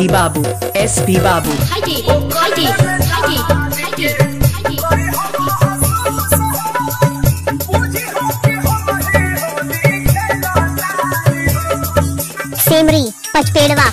B Babu S B Babu Simri Pachpedwa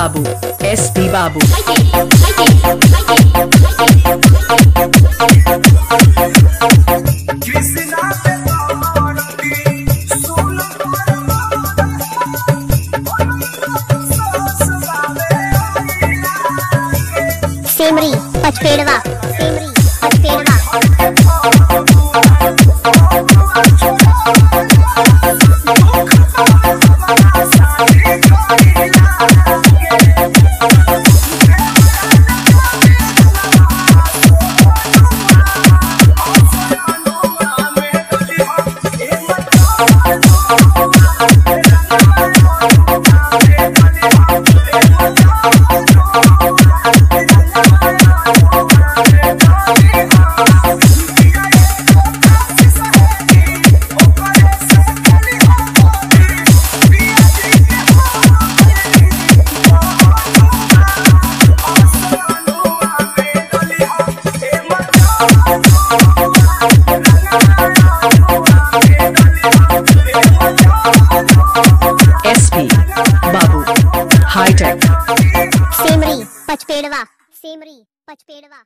SP S P Babu Semri Pachpedwa Semri Semri Pachpedwa Semri Pachpedwa